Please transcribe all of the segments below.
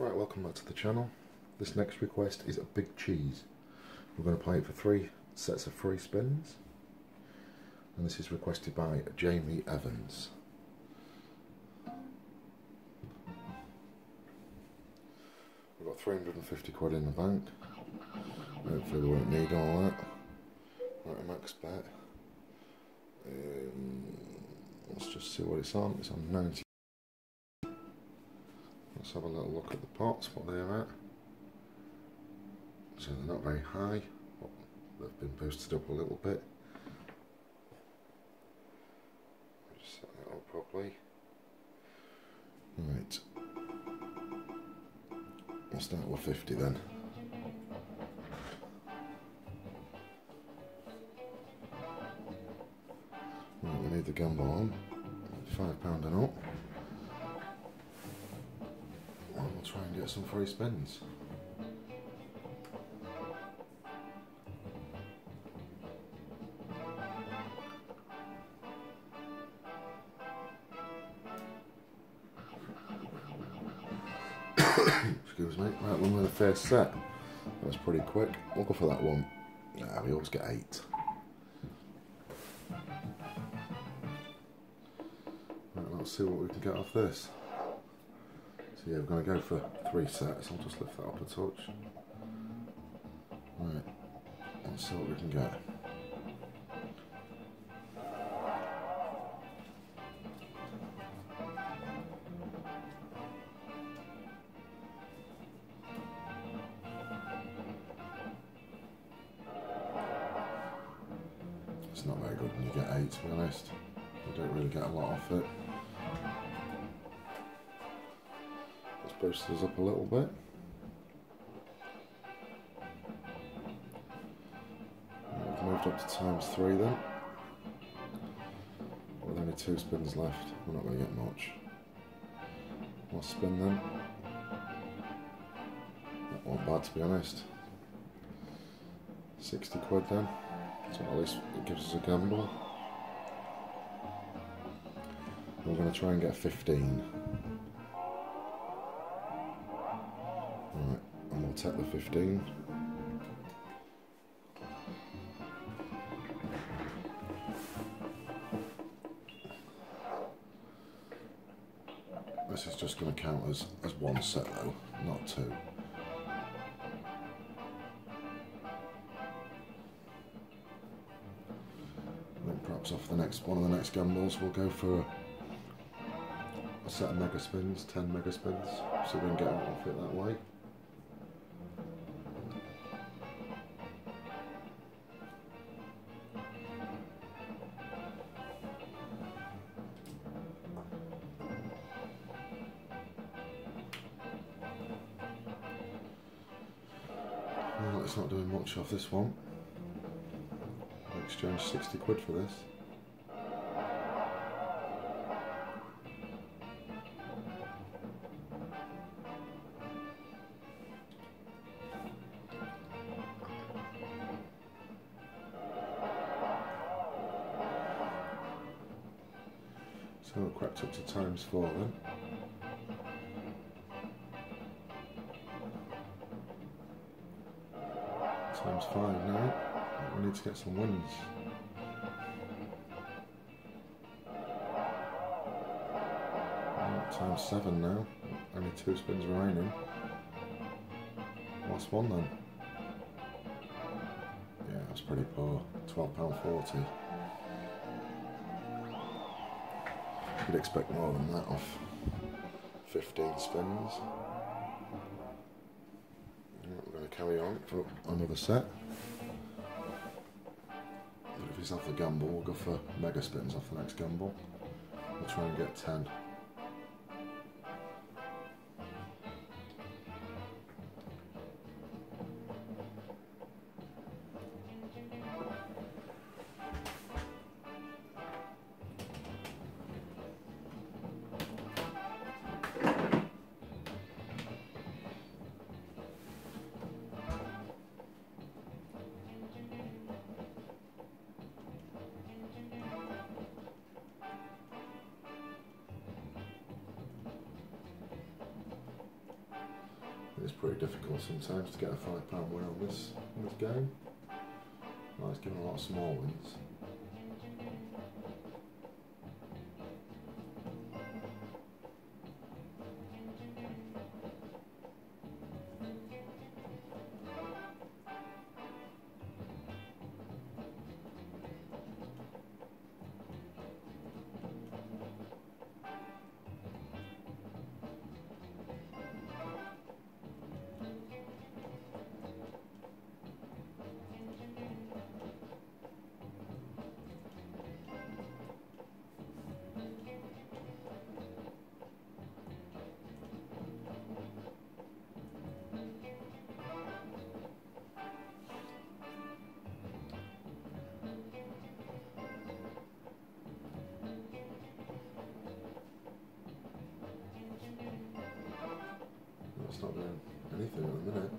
Right, welcome back to the channel. This next request is a big cheese. We're going to play it for three sets of free spins. And this is requested by Jamie Evans. We've got 350 quid in the bank. Hopefully we won't need all that. Right, max bet. Um, let's just see what it's on. It's on 90. Let's have a little look at the pots, what they're at. So they're not very high, but they've been boosted up a little bit. Just set that up properly. Right. We'll start with 50 then. Right, we need the gamble on. Five pound and up. Get some free spins. Excuse me. Right, one with the first set. That was pretty quick. We'll go for that one. We always get eight. Right, let's see what we can get off this. Yeah, we're going to go for three sets. I'll just lift that up a touch. Right, let's see what we can get. It's not very good when you get eight, to be honest. You don't really get a lot off it. Boost us up a little bit. We've moved up to times three then. With only two spins left, we're not going to get much. One spin then. Wasn't bad to be honest. 60 quid then. So at least it gives us a gamble. We're going to try and get 15. And the 15. This is just going to count as, as one set though, not two. Perhaps off the next one of the next gambles we'll go for a set of mega spins, 10 mega spins, so we can get out off it that way. It's not doing much off this one. I exchanged 60 quid for this. So cracked up to times four then. Times five now. We need to get some wins. Right, times seven now. Only two spins remaining. Last one then. Yeah, that's pretty poor. £12.40. You'd expect more than that off 15 spins. Right, we're going to carry on for another set. But if he's off the gamble, we'll go for mega spins off the next gamble. We'll try and get 10. It's pretty difficult sometimes to get a five pound win on this, on this game. Well, it's given a lot of small wins. Not doing anything at the minute.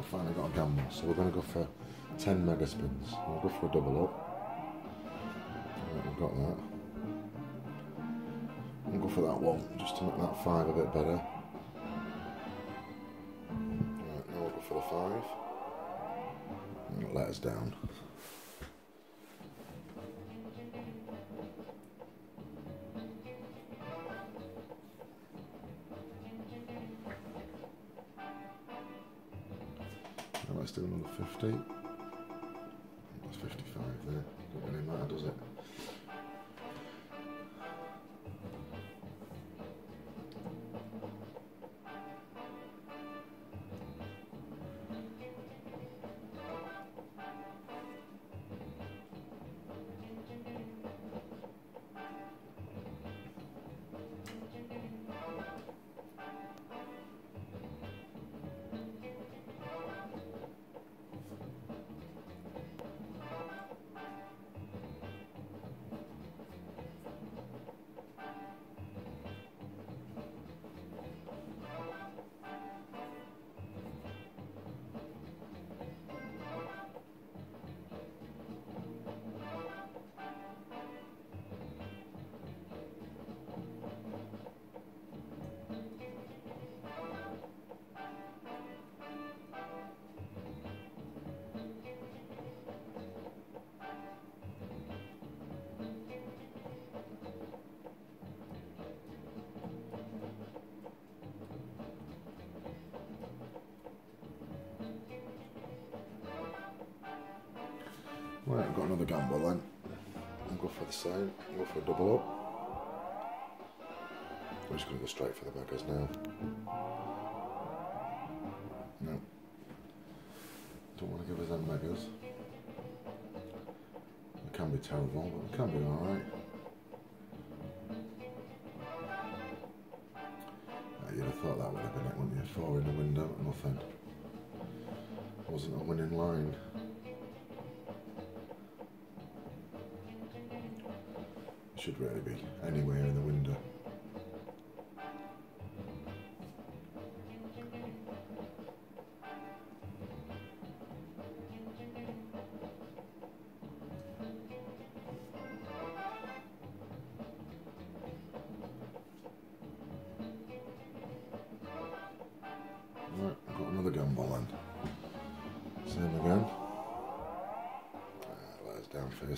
We finally got a gamble, so we're going to go for 10 mega spins. We'll go for a double up. Alright, we've got that. We'll go for that one, just to make that 5 a bit better. Alright, now we'll go for the 5. And it let us down. Let's do another 50. That's 55 there. Doesn't really matter, does it? I've got another gamble then. I'll go for the same. I'll go for a double up. I'm just going to go straight for the beggars now. No. Don't want to give us them beggars. It can be terrible, but it can be alright. Uh, you'd have thought that would have been it, wouldn't you? Four in the window, nothing. Wasn't a winning line. Should really be anywhere in the window. Right, I've got another down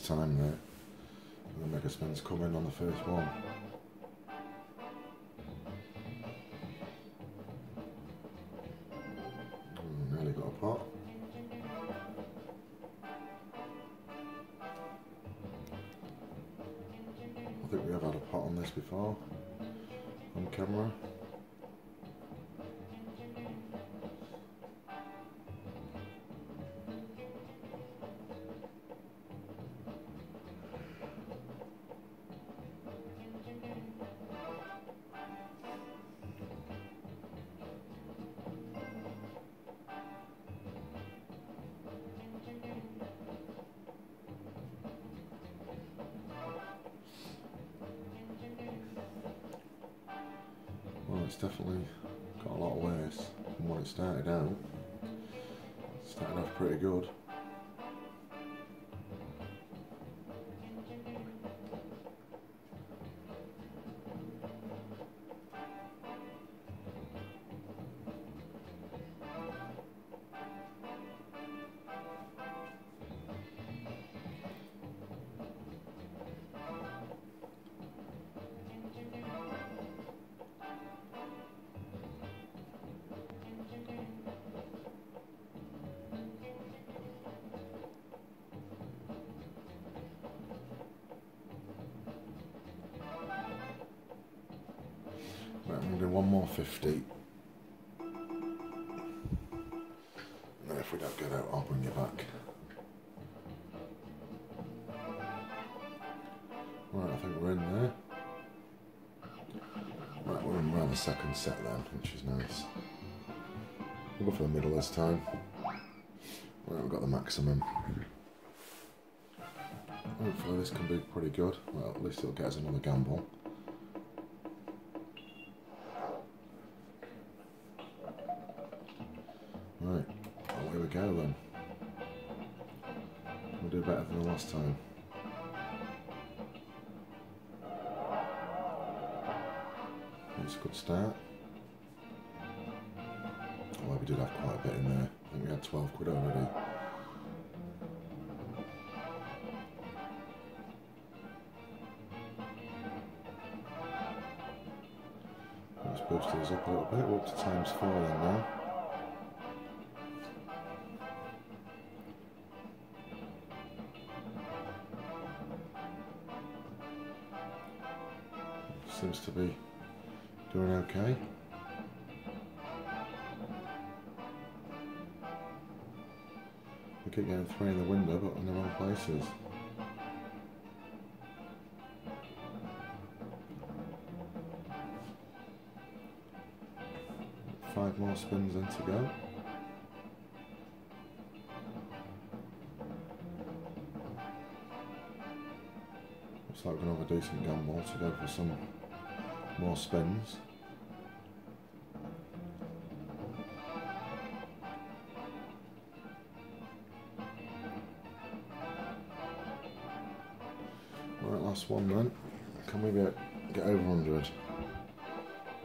time there. The mega spins come in on the first one. It's definitely got a lot worse from what it started out. Started off pretty good. Right, to do one more 50. And then if we don't get out, I'll bring you back. Right, I think we're in there. Right, we're in around the second set then, which is nice. We'll go for the middle this time. Right, we've got the maximum. Hopefully this can be pretty good. Well, at least it'll get us another gamble. Good start. Well, we did have quite a bit in there. I think we had 12 quid already. Let's boost these up a little bit. We're up to times four then now. Okay. We keep getting three in the window, but in the wrong places. Five more spins in to go. Looks like we're going to have a decent gamble to go for some more spins. Can we get get over 100?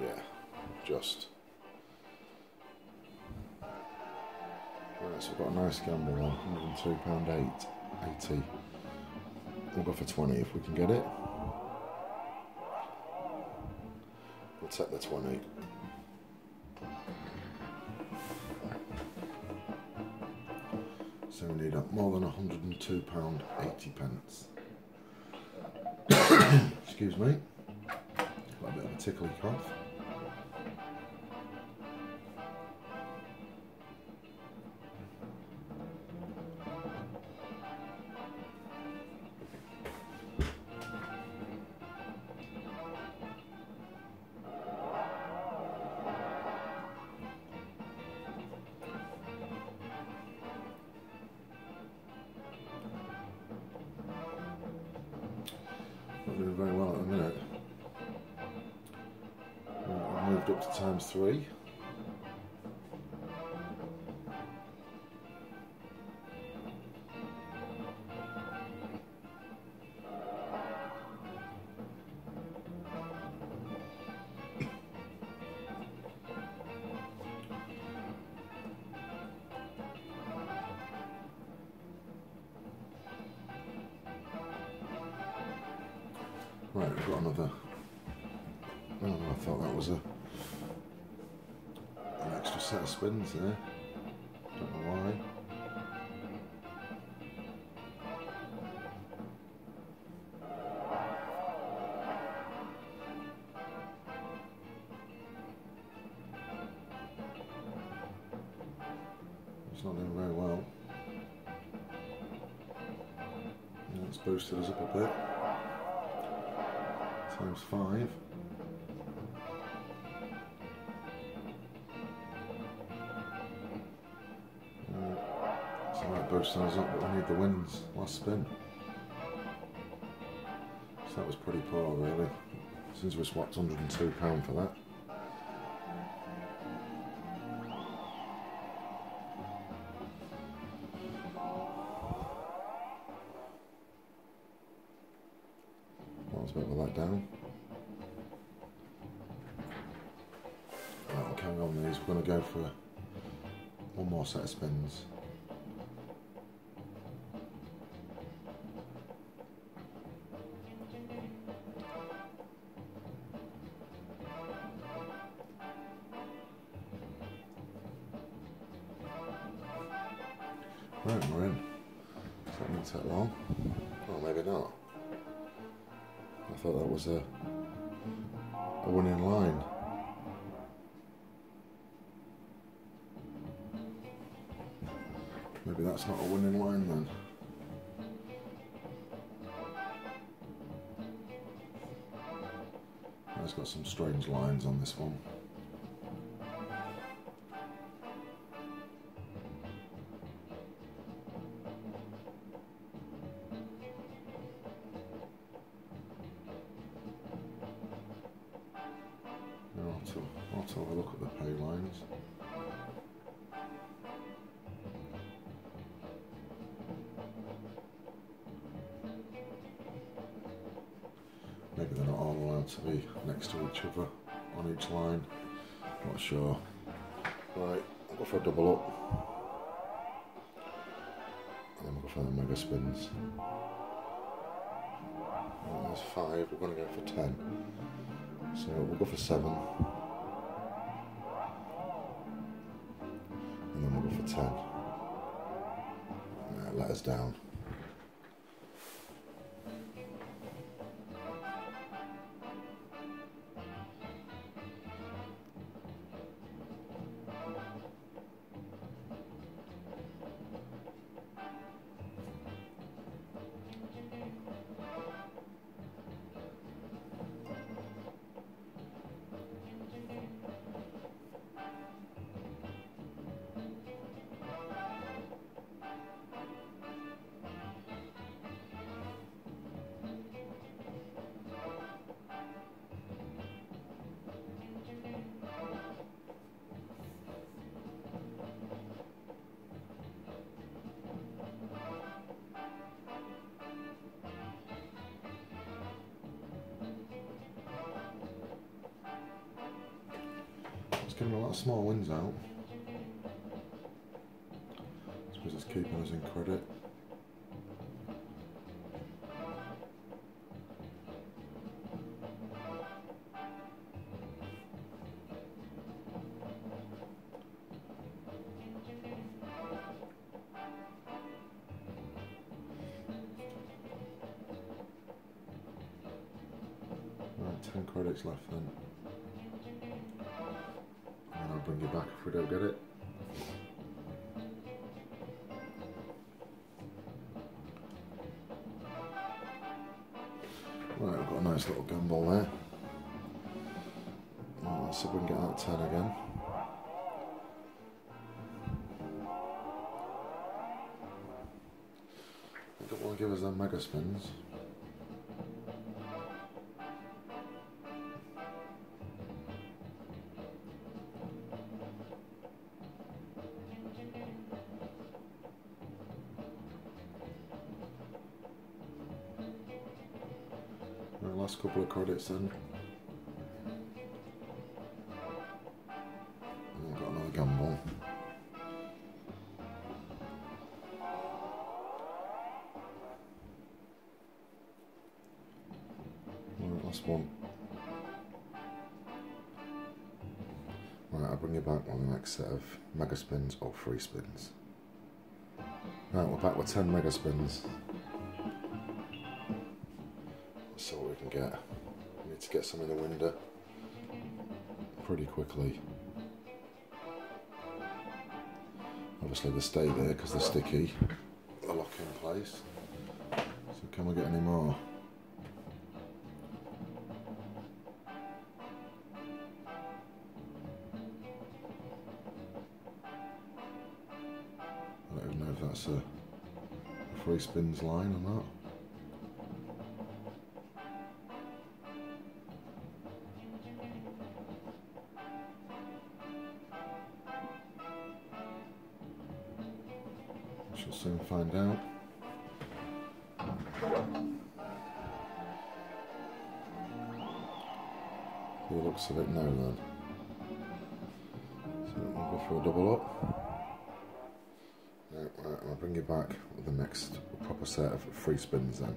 Yeah, just. Right, so we've got a nice gamble on £102.8 80. We'll go for 20 if we can get it. We'll take the 20. So we need up more than £102.80 pence. Excuse me. Got a bit of a tickly cough. Right, we've got another. Oh, I thought that was a an extra set of spins there. Uh, it's alright boosting us up, but we need the wins. Last spin. So that was pretty poor really. Since we swapped £102 for that. Right, we're in. That won't take long. Well, maybe not. I thought that was a, a winning line. Maybe that's not a winning line then. It's got some strange lines on this one. Maybe they're not all allowed to be next to each other on each line. Not sure. Right, I'll go for a double up. And then we'll go for the mega spins. Right, there's five, we're going to go for ten. So we'll go for seven. And then we'll go for ten. Uh, let us down. Getting a lot of small wins out. I suppose it's keeping us in credit. Right, 10 credits left then bring you back if we don't get it. Right, we've got a nice little gamble there. Oh, let's see if we can get that 10 again. I don't want to give us them mega spins. Last couple of credits then. Got another gamble. Right, last one. Right, I'll bring you back on the next set of mega spins or free spins. Right, we're back with 10 mega spins. Can get. I need to get some in the window pretty quickly. Obviously they stay there because they're sticky. They lock in place. So can we get any more? I don't know if that's a free spins line or not. Proper set of free spins then.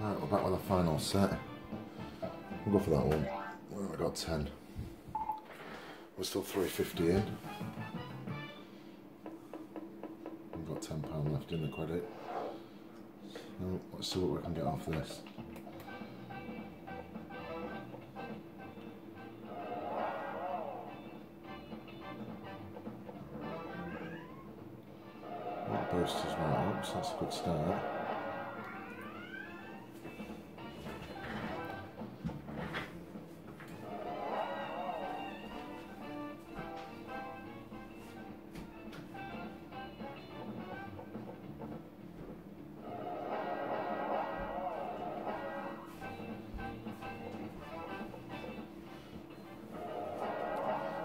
Right, we're back with the final set. We'll go for that one. Well, I got 10. We're still 350 in. We've got £10 left in the credit. So let's see what we can get off this. So that's a good start.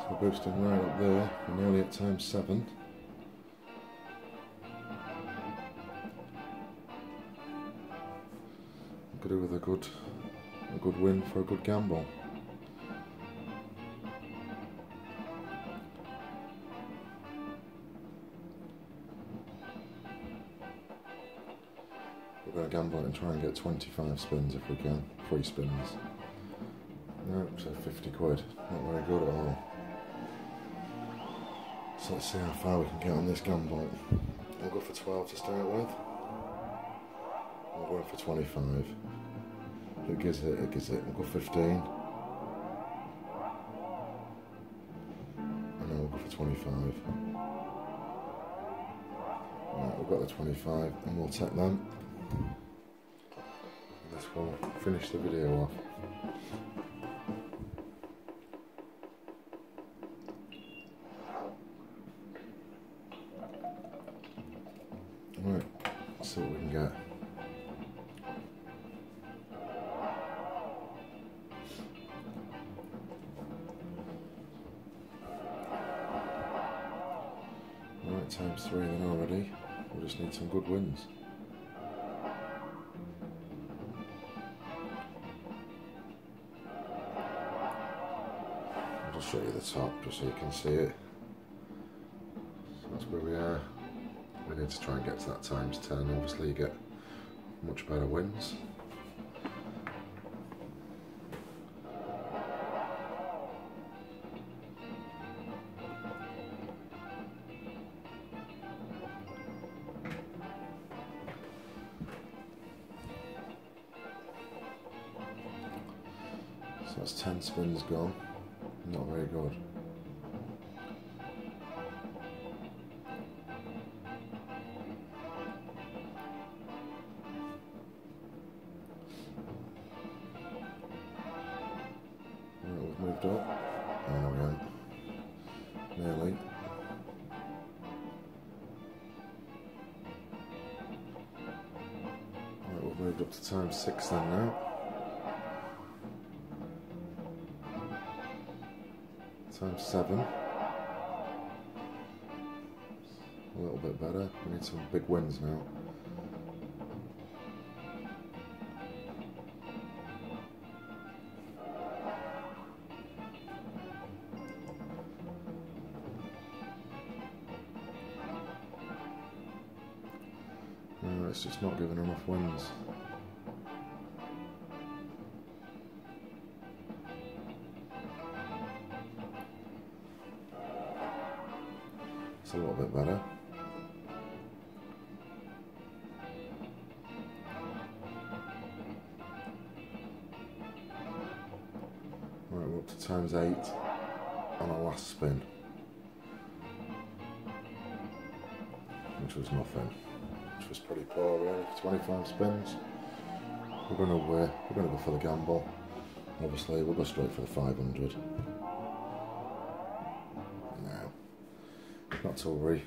So boosting right up there, we're nearly at time seven. Good, a good win for a good gamble. We're going to gamble and try and get 25 spins if we can, free spins. Nope, so 50 quid. Not very good at all. So let's see how far we can get on this gamble. We'll go for 12 to start with. We're going for 25. It gives it, it gives it. We'll go 15. And then we'll go for 25. Right, we've got the 25 and we'll take them. This will finish the video off. Need to try and get to that times 10. Obviously, you get much better wins. So that's 10 spins gone. Not very good. Moved up to time six then now. Time seven. A little bit better. We need some big wins now. It's not giving enough wins. It's a little bit better. Right, we're up to times eight on our last spin. Which was nothing. Was pretty poor really. 25 spins. We're gonna uh, we're gonna go for the gamble. Obviously, we'll go straight for the 500. No, not to worry.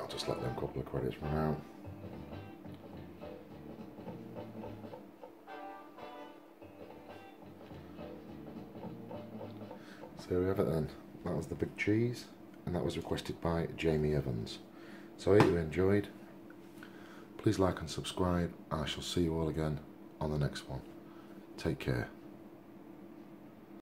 I'll just let them couple of credits run out. So there we have it then. That was the big cheese, and that was requested by Jamie Evans. So I hope you enjoyed. Please like and subscribe, I shall see you all again on the next one. Take care.